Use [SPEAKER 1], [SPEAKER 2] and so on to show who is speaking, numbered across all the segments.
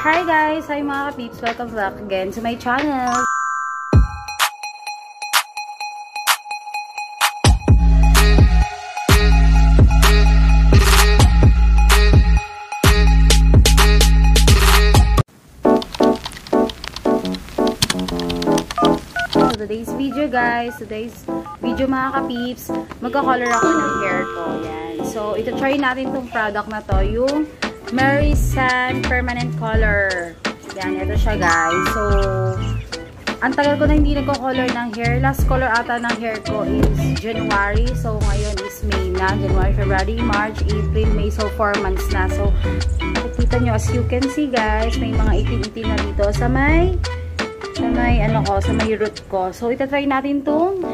[SPEAKER 1] Hi guys! Hi mga kapips! Welcome back again to my channel! So today's video guys, today's video mga kapips, magka-color ako ng hair ko. Yan. So ito try natin tong product na to, yung Mary Sand Permanent Color. Yan, ito siya guys. So, ang tagal ko na hindi nagko-color ng hair. Last color ata ng hair ko is January. So, ngayon is May na. January, February, March, April, May. So, 4 months na. So, nakikita nyo, as you can see guys, may mga itim-itim na dito sa may sa may ano ko, sa may root ko. So, itatry natin tong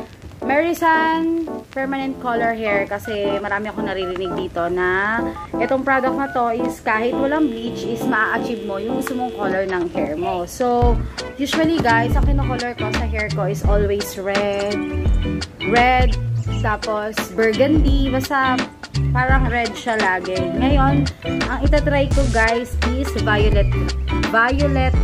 [SPEAKER 1] Merisan Permanent Color Hair kasi marami ako naririnig dito na itong product na to is kahit walang bleach is ma-achieve mo yung gusto mong color ng hair mo. So, usually guys, ang kino-color ko sa hair ko is always red, red, tapos burgundy, basta parang red siya lagi. Ngayon, ang itatry ko guys is violet, violet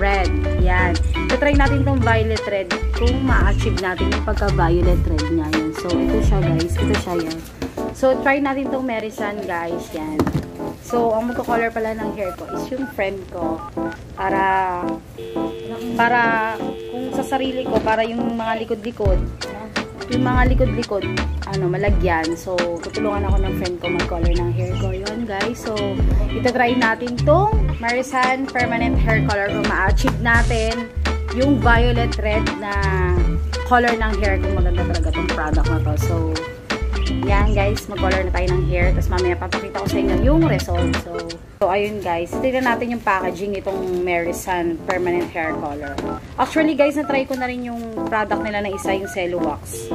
[SPEAKER 1] red. Yan. try natin tong violet red kung ma-achieve natin yung pagka-violet red niya. Yan. So, ito siya guys. Ito siya yan. So, try natin tong Merisan guys. Yan. So, ang magko-color pala ng hair ko is yung friend ko. Para, para, kung sa sarili ko, para yung mga likod-likod, yung mga likod-likod, ano, malagyan. So, tutulungan ako ng friend ko mag-color ng hair ko. Yun, guys. So, itatry natin tong Marisan Permanent Hair Color kung ma-achieve natin yung violet red na color ng hair kung maganda talaga tong product na to. So, yan guys, mag-color na tayo ng hair. Tapos mamaya papakita ko sa inyo yung result. So, so ayun guys, tignan natin yung packaging itong Marisan Permanent Hair Color. Actually guys, na-try ko na rin yung product nila na isa, yung Cello Wax.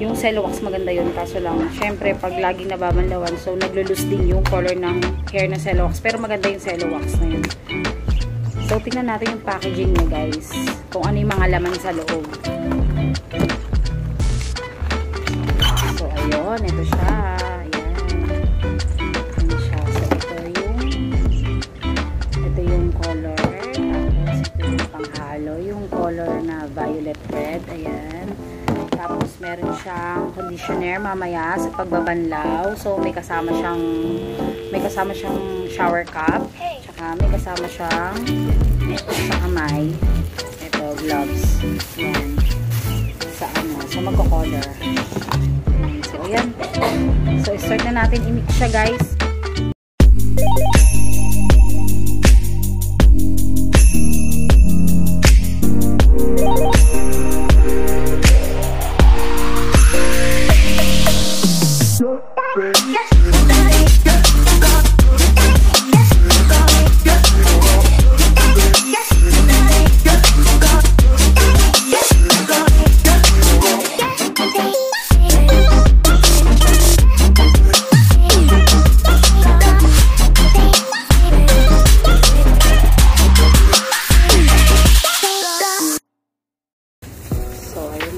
[SPEAKER 1] Yung Cello Wax maganda yun, kaso lang, syempre, pag laging nababanlawan, so naglulus din yung color ng hair na Cello Wax. Pero maganda yung Cello Wax na yun. So, tingnan natin yung packaging niya, guys. Kung ano yung mga laman sa loob. So, ayun, ito siya. Ayan. Ayan siya. So, ito yung ito yung color. Tapos, ito yung panghalo. Yung color na violet red. Ayan. Tapos, meron siyang conditioner mamaya sa pagbabanlaw. So, may kasama siyang may kasama siyang shower cap. Tsaka may kasama siyang sa kamay. Ito, gloves. Yan. Sa ano, sa magko-color. So, ayan. So, start na natin i-mix siya, guys.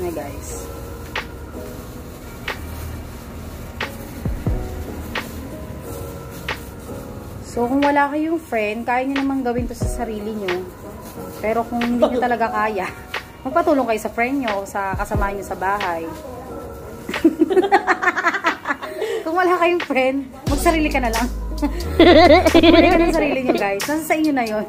[SPEAKER 1] Na guys. So, kung wala kayong friend, kaya nyo naman gawin to sa sarili nyo. Pero kung hindi nyo talaga kaya, magpatulong kayo sa friend nyo, sa kasama nyo sa bahay. kung wala kayong friend, magsarili ka na lang. Magpuli ka ng sarili nyo guys. Nasa sa inyo na yun.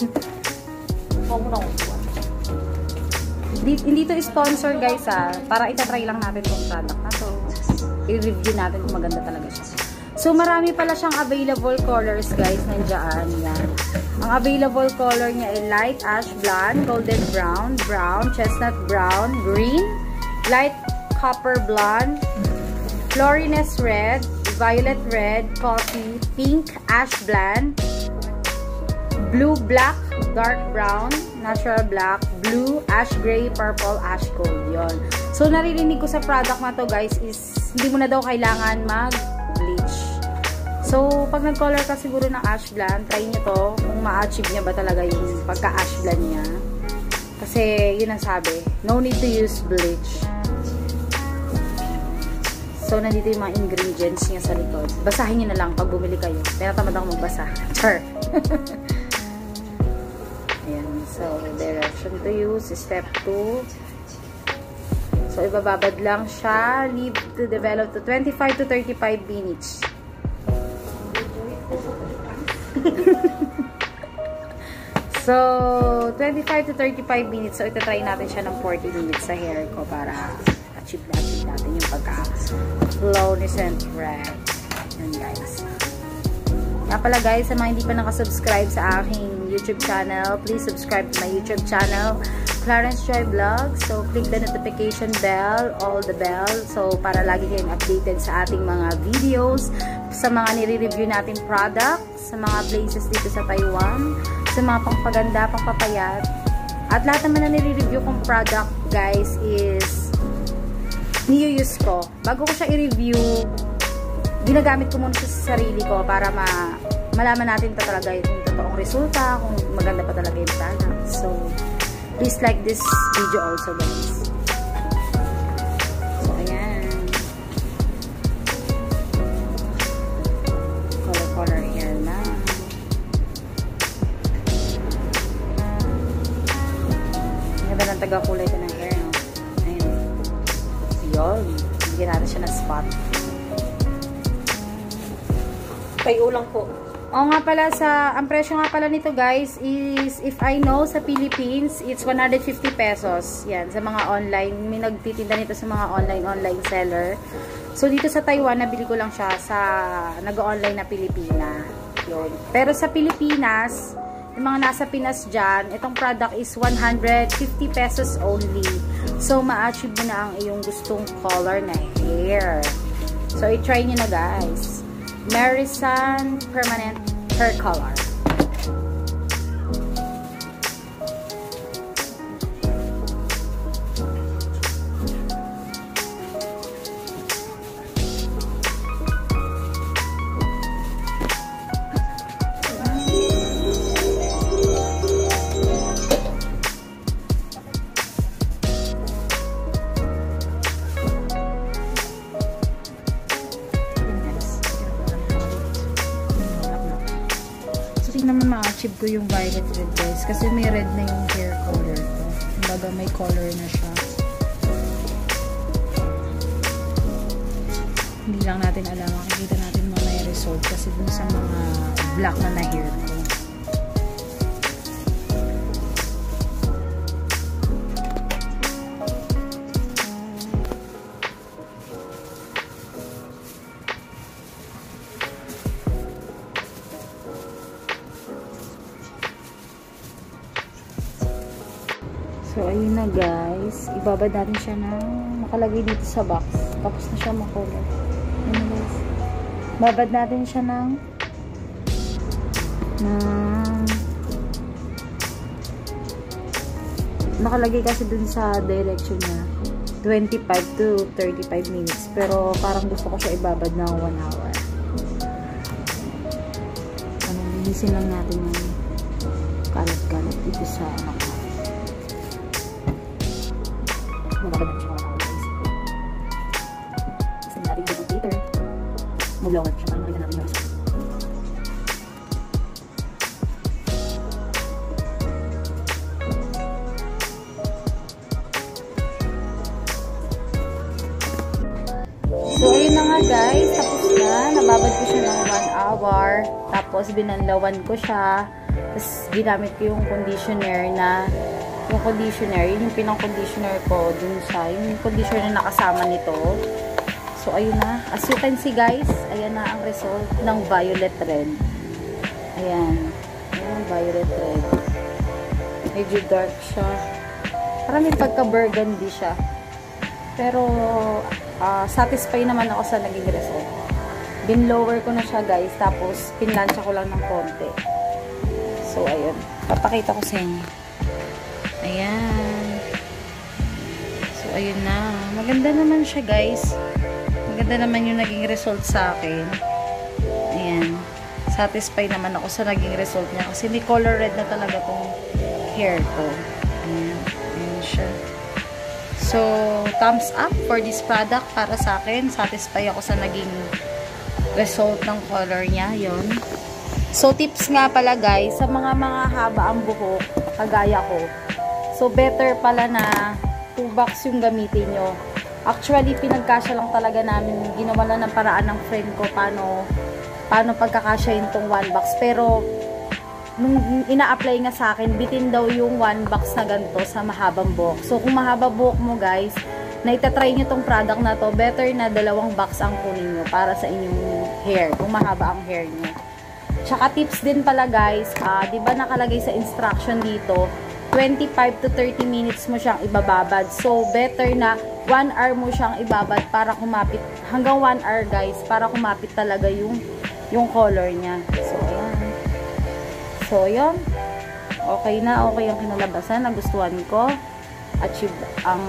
[SPEAKER 1] Hindi, hindi to sponsor guys ha. Para itatry lang natin tong product na to. I-review natin kung maganda talaga siya. So marami pala siyang available colors guys nandiyan. Yan. Ang available color niya ay light ash blonde, golden brown, brown, chestnut brown, green, light copper blonde, floriness red, violet red, coffee, pink, ash blonde, blue black, dark brown, natural black, blue, ash gray, purple, ash gold. Yon. So, naririnig ko sa product na to guys is hindi mo na daw kailangan mag-bleach. So, pag nag-color ka siguro ng ash blonde, try nyo to kung ma-achieve niya ba talaga yung pagka-ash blonde niya. Kasi, yun ang sabi. No need to use bleach. So, nandito yung mga ingredients niya sa likod. Basahin nyo na lang pag bumili kayo. Pero tamad ako magbasa. Char. Ayan. So, direction to use. Step 2. So, ibababad lang siya. Leave to develop to 25 to 35 minutes. so, 25 to 35 minutes. So, ito try natin siya ng 40 minutes sa hair ko para achieve na achieve natin yung pagka-flowness and red. Yun, guys. Nga pala, guys, sa mga hindi pa nakasubscribe sa aking YouTube channel, please subscribe to my YouTube channel, Clarence Joy Vlog. So, click the notification bell, all the bell. So, para lagi kayong updated sa ating mga videos, sa mga nire-review natin products, sa mga places dito sa Taiwan, sa mga pangpaganda, pangpapayat. At lahat naman na nire-review kong product, guys, is ni-use ko. Bago ko siya i-review, ginagamit ko muna sa sarili ko para ma malaman natin pa talaga yung totoong resulta, kung maganda pa talaga yung product. So, please like this video also, guys. So, ayan. Color, color hair na. Ganda ng taga-kulay ko ng hair, no? Ayan. Yun. Bigyan natin siya ng spot.
[SPEAKER 2] Payo lang po.
[SPEAKER 1] Oo nga pala sa, ang presyo nga pala nito guys is, if I know, sa Philippines, it's 150 pesos. Yan, sa mga online. May nagtitinda nito sa mga online-online seller. So, dito sa Taiwan, nabili ko lang siya sa nag-online na Pilipina. Yun. Pero sa Pilipinas, yung mga nasa Pinas dyan, itong product is 150 pesos only. So, ma-achieve mo na ang iyong gustong color na hair. So, i-try nyo na guys. Marisan Permanent Hair Color. Violet red guys. Kasi may red na yung hair color ko. Kumbaga may color na siya. Hindi lang natin alam. Makikita natin mamaya result. Kasi dun sa mga black na na hair ko. Ayun na guys. Ibabad natin siya na makalagay dito sa box. Tapos na siya makulay. Ayun guys. Babad natin siya ng ng nakalagay kasi dun sa direction niya 25 to 35 minutes. Pero parang gusto ko siya ibabad ng 1 hour. Ano, linisin lang natin yung kalat-kalat dito sa ano Mag-lower siya para makita natin yung result. So, ayun na nga guys. Tapos na. Nababad ko siya ng 1 hour. Tapos, binanlawan ko siya. Tapos, ginamit ko yung conditioner na yung conditioner. Yun yung pinang-conditioner ko dun sa yung conditioner na nakasama nito. So, ayun na. As you can see guys, ayan na ang result ng violet red. Ayan. Ayan violet red. Medyo dark siya. Parang may pagka-burgundy siya. Pero, uh, satisfy naman ako sa naging result. Bin-lower ko na siya guys. Tapos, pinlansya ko lang ng konti. So, ayun. Papakita ko sa inyo. Ayan. So, ayun na. Maganda naman siya guys. Maganda naman yung naging result sa akin. Ayan. Satisfy naman ako sa naging result niya. Kasi may color red na talaga tong hair ko. Ayan. Ayan siya. So, thumbs up for this product para sa akin. Satisfy ako sa naging result ng color niya. Yon. So, tips nga pala guys, sa mga mga haba ang buhok, kagaya ko. So, better pala na 2 box yung gamitin nyo. Actually, pinagkasya lang talaga namin. Ginawa lang ng paraan ng friend ko paano, paano pagkakasya yun tong 1 box. Pero, nung ina-apply nga sa akin, bitin daw yung 1 box na ganito sa mahabang buhok. So, kung mahaba buhok mo guys, na itatry nyo tong product na to, better na dalawang box ang kunin nyo para sa inyong hair, kung mahaba ang hair nyo. Tsaka tips din pala guys, uh, di ba nakalagay sa instruction dito, 25 to 30 minutes mo siyang ibababad. So, better na 1 hour mo siyang ibabad para kumapit, hanggang 1 hour guys, para kumapit talaga yung, yung color niya. So, ayan. So, yun. Okay na, okay ang kinalabasan, nagustuhan ko. Achieve ang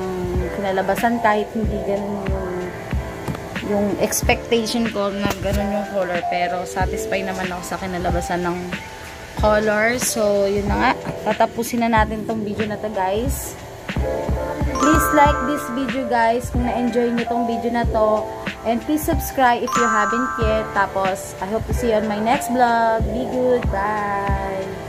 [SPEAKER 1] kinalabasan kahit hindi ganun yung yung expectation ko na ganun yung color pero satisfied naman ako sa kinalabasan ng color. So, yun na nga. Tatapusin na natin tong video na to guys. Please like this video guys kung na-enjoy nyo tong video na to. And please subscribe if you haven't yet. Tapos, I hope to see you on my next vlog. Be good. Bye!